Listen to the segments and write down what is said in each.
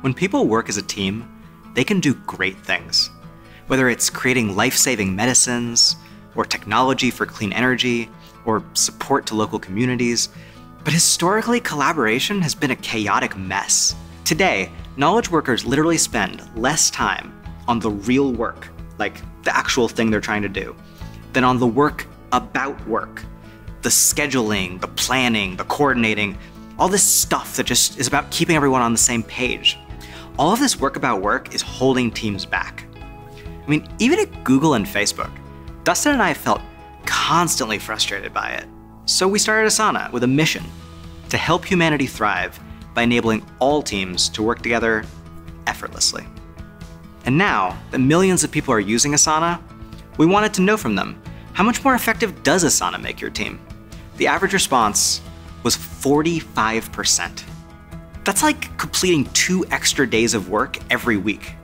When people work as a team, they can do great things. Whether it's creating life saving medicines, or technology for clean energy, or support to local communities. But historically, collaboration has been a chaotic mess. Today, knowledge workers literally spend less time on the real work, like the actual thing they're trying to do, than on the work about work. The scheduling, the planning, the coordinating, all this stuff that just is about keeping everyone on the same page. All of this work about work is holding teams back. I mean, even at Google and Facebook, Dustin and I felt constantly frustrated by it. So we started Asana with a mission to help humanity thrive by enabling all teams to work together effortlessly. And now that millions of people are using Asana, we wanted to know from them how much more effective does Asana make your team? The average response was 45%. That's like completing two extra days of work every week.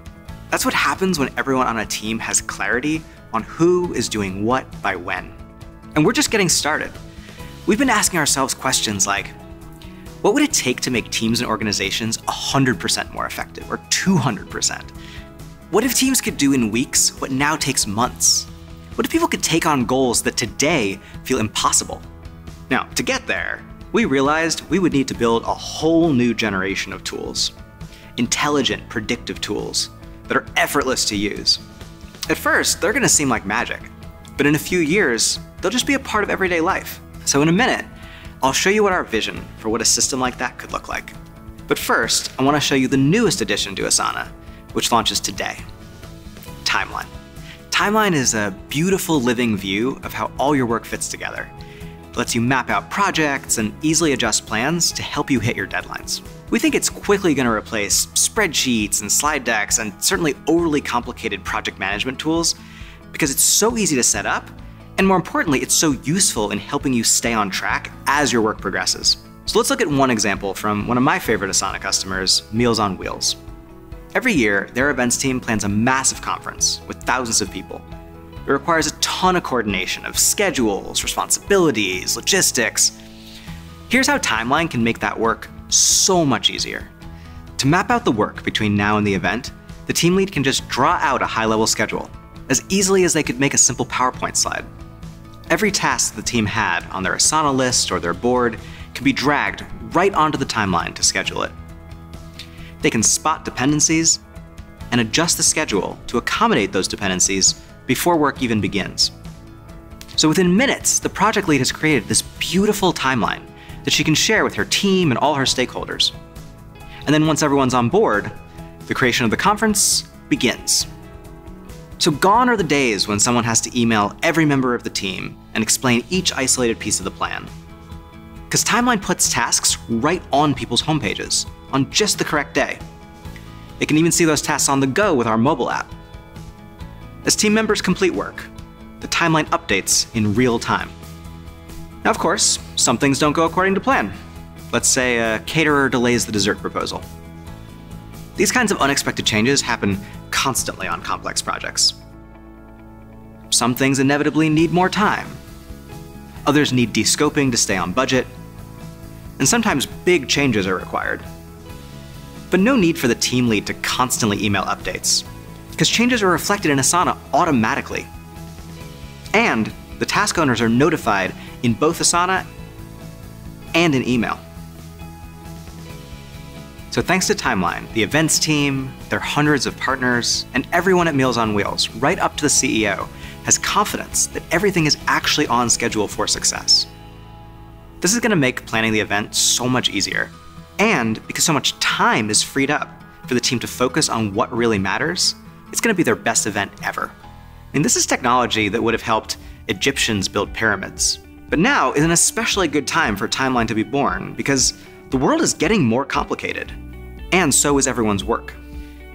That's what happens when everyone on a team has clarity on who is doing what by when. And we're just getting started. We've been asking ourselves questions like, what would it take to make teams and organizations 100% more effective, or 200%? What if teams could do in weeks what now takes months? What if people could take on goals that today feel impossible? Now, to get there, we realized we would need to build a whole new generation of tools. Intelligent, predictive tools that are effortless to use. At first, they're gonna seem like magic, but in a few years, they'll just be a part of everyday life. So in a minute, I'll show you what our vision for what a system like that could look like. But first, I wanna show you the newest addition to Asana, which launches today, Timeline. Timeline is a beautiful living view of how all your work fits together. Lets you map out projects and easily adjust plans to help you hit your deadlines. We think it's quickly going to replace spreadsheets and slide decks and certainly overly complicated project management tools because it's so easy to set up, and more importantly, it's so useful in helping you stay on track as your work progresses. So let's look at one example from one of my favorite Asana customers, Meals on Wheels. Every year, their events team plans a massive conference with thousands of people. It requires a ton of coordination of schedules, responsibilities, logistics. Here's how Timeline can make that work so much easier. To map out the work between now and the event, the team lead can just draw out a high level schedule, as easily as they could make a simple PowerPoint slide. Every task the team had on their Asana list or their board can be dragged right onto the timeline to schedule it. They can spot dependencies and adjust the schedule to accommodate those dependencies before work even begins. So within minutes, the project lead has created this beautiful timeline that she can share with her team and all her stakeholders. And then once everyone's on board, the creation of the conference begins. So gone are the days when someone has to email every member of the team and explain each isolated piece of the plan. Because Timeline puts tasks right on people's homepages, on just the correct day. It can even see those tasks on the go with our mobile app. As team members complete work, the timeline updates in real time. Now, of course, some things don't go according to plan. Let's say a caterer delays the dessert proposal. These kinds of unexpected changes happen constantly on complex projects. Some things inevitably need more time. Others need descoping to stay on budget. And sometimes big changes are required but no need for the team lead to constantly email updates, because changes are reflected in Asana automatically. And the task owners are notified in both Asana and in email. So thanks to Timeline, the events team, their hundreds of partners, and everyone at Meals on Wheels, right up to the CEO, has confidence that everything is actually on schedule for success. This is going to make planning the event so much easier and because so much time is freed up for the team to focus on what really matters, it's going to be their best event ever. And this is technology that would have helped Egyptians build pyramids. But now is an especially good time for Timeline to be born because the world is getting more complicated, and so is everyone's work.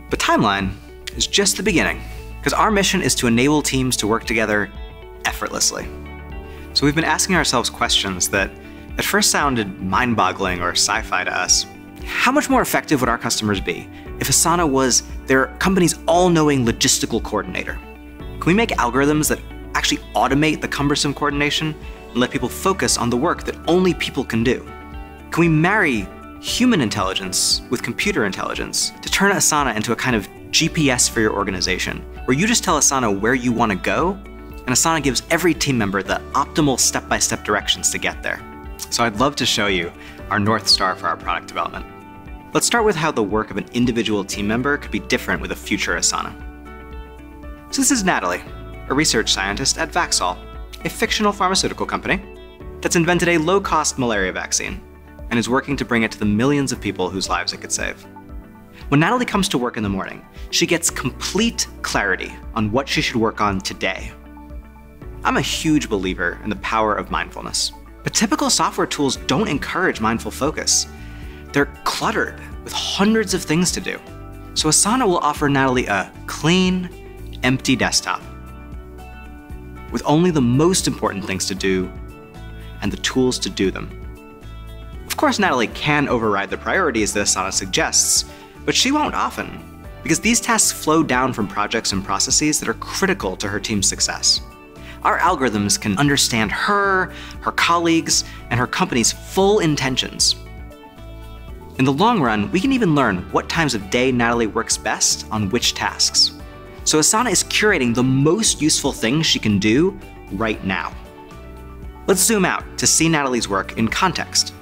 But Timeline is just the beginning, because our mission is to enable teams to work together effortlessly. So we've been asking ourselves questions that at first sounded mind boggling or sci fi to us. How much more effective would our customers be if Asana was their company's all knowing logistical coordinator? Can we make algorithms that actually automate the cumbersome coordination and let people focus on the work that only people can do? Can we marry human intelligence with computer intelligence to turn Asana into a kind of GPS for your organization, where you just tell Asana where you want to go, and Asana gives every team member the optimal step by step directions to get there. So I'd love to show you our North Star for our product development. Let's start with how the work of an individual team member could be different with a future Asana. So this is Natalie, a research scientist at Vaxol, a fictional pharmaceutical company that's invented a low-cost malaria vaccine and is working to bring it to the millions of people whose lives it could save. When Natalie comes to work in the morning, she gets complete clarity on what she should work on today. I'm a huge believer in the power of mindfulness, but typical software tools don't encourage mindful focus. They're cluttered with hundreds of things to do. So Asana will offer Natalie a clean, empty desktop with only the most important things to do and the tools to do them. Of course, Natalie can override the priorities that Asana suggests, but she won't often, because these tasks flow down from projects and processes that are critical to her team's success. Our algorithms can understand her, her colleagues, and her company's full intentions. In the long run, we can even learn what times of day Natalie works best on which tasks. So Asana is curating the most useful things she can do right now. Let's zoom out to see Natalie's work in context.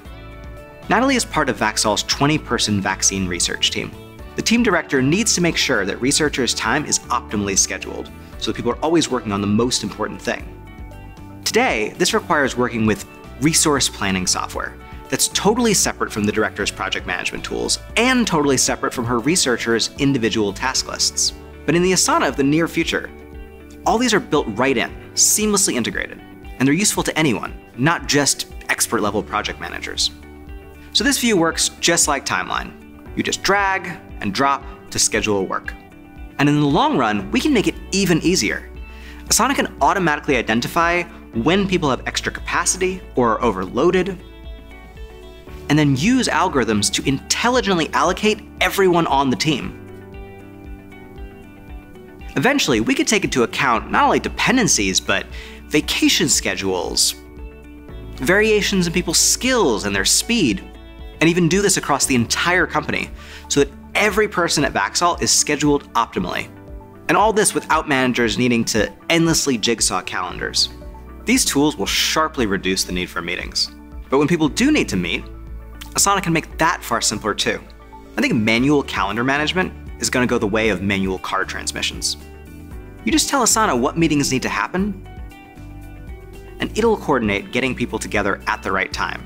Natalie is part of Vaxol's 20 person vaccine research team. The team director needs to make sure that researchers' time is optimally scheduled, so that people are always working on the most important thing. Today, this requires working with resource planning software that's totally separate from the director's project management tools and totally separate from her researchers' individual task lists. But in the Asana of the near future, all these are built right in, seamlessly integrated, and they're useful to anyone, not just expert level project managers. So this view works just like Timeline. You just drag and drop to schedule work. And in the long run, we can make it even easier. Asana can automatically identify when people have extra capacity or are overloaded, and then use algorithms to intelligently allocate everyone on the team. Eventually, we could take into account not only dependencies, but vacation schedules, variations in people's skills and their speed, and even do this across the entire company so that every person at Vaxol is scheduled optimally. And all this without managers needing to endlessly jigsaw calendars. These tools will sharply reduce the need for meetings. But when people do need to meet, Asana can make that far simpler too. I think manual calendar management is going to go the way of manual card transmissions. You just tell Asana what meetings need to happen, and it'll coordinate getting people together at the right time.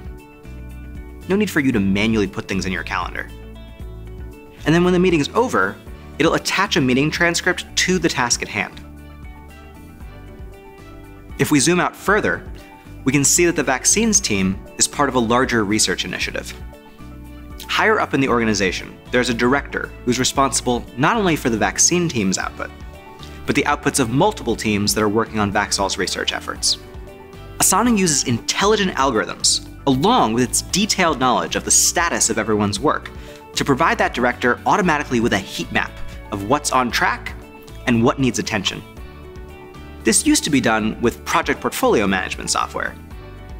No need for you to manually put things in your calendar. And then when the meeting's over, it'll attach a meeting transcript to the task at hand. If we zoom out further, we can see that the vaccines team is part of a larger research initiative. Higher up in the organization, there's a director who's responsible not only for the vaccine team's output, but the outputs of multiple teams that are working on Vaxol's research efforts. Asana uses intelligent algorithms, along with its detailed knowledge of the status of everyone's work, to provide that director automatically with a heat map of what's on track and what needs attention. This used to be done with project portfolio management software,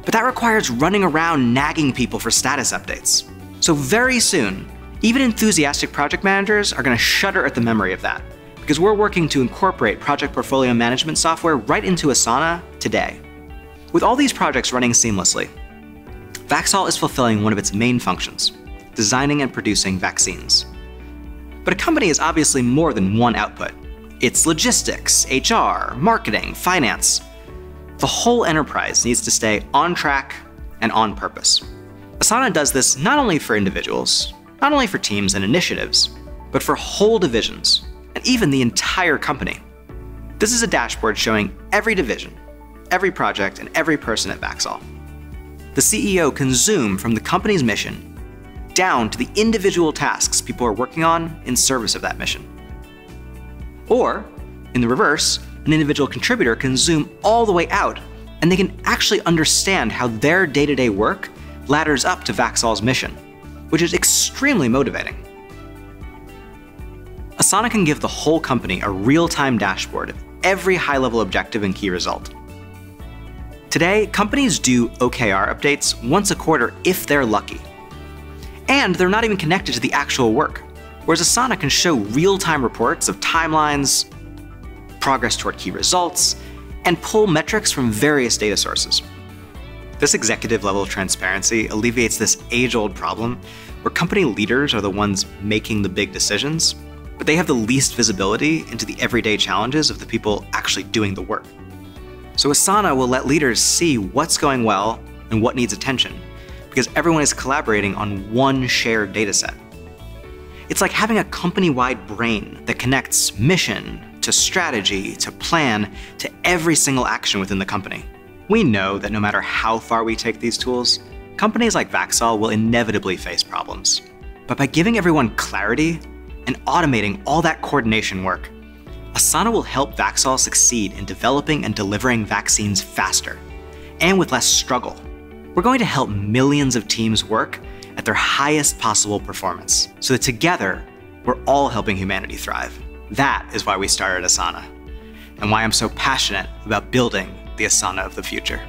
but that requires running around nagging people for status updates. So very soon, even enthusiastic project managers are going to shudder at the memory of that, because we're working to incorporate project portfolio management software right into Asana today. With all these projects running seamlessly, Vaxol is fulfilling one of its main functions, designing and producing vaccines. But a company is obviously more than one output. It's logistics, HR, marketing, finance. The whole enterprise needs to stay on track and on purpose. Asana does this not only for individuals, not only for teams and initiatives, but for whole divisions, and even the entire company. This is a dashboard showing every division, every project, and every person at Vaxol. The CEO can zoom from the company's mission down to the individual tasks people are working on in service of that mission. Or, in the reverse, an individual contributor can zoom all the way out and they can actually understand how their day to day work ladders up to Vaxol's mission, which is extremely motivating. Asana can give the whole company a real time dashboard of every high level objective and key result. Today, companies do OKR updates once a quarter if they're lucky. And they're not even connected to the actual work. Whereas Asana can show real-time reports of timelines, progress toward key results, and pull metrics from various data sources. This executive level transparency alleviates this age old problem where company leaders are the ones making the big decisions, but they have the least visibility into the everyday challenges of the people actually doing the work. So Asana will let leaders see what's going well and what needs attention, because everyone is collaborating on one shared dataset. It's like having a company wide brain that connects mission to strategy to plan to every single action within the company. We know that no matter how far we take these tools, companies like Vaxol will inevitably face problems. But by giving everyone clarity and automating all that coordination work, Asana will help Vaxol succeed in developing and delivering vaccines faster and with less struggle. We're going to help millions of teams work at their highest possible performance so that together we're all helping humanity thrive. That is why we started Asana and why I'm so passionate about building the Asana of the future.